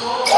있어.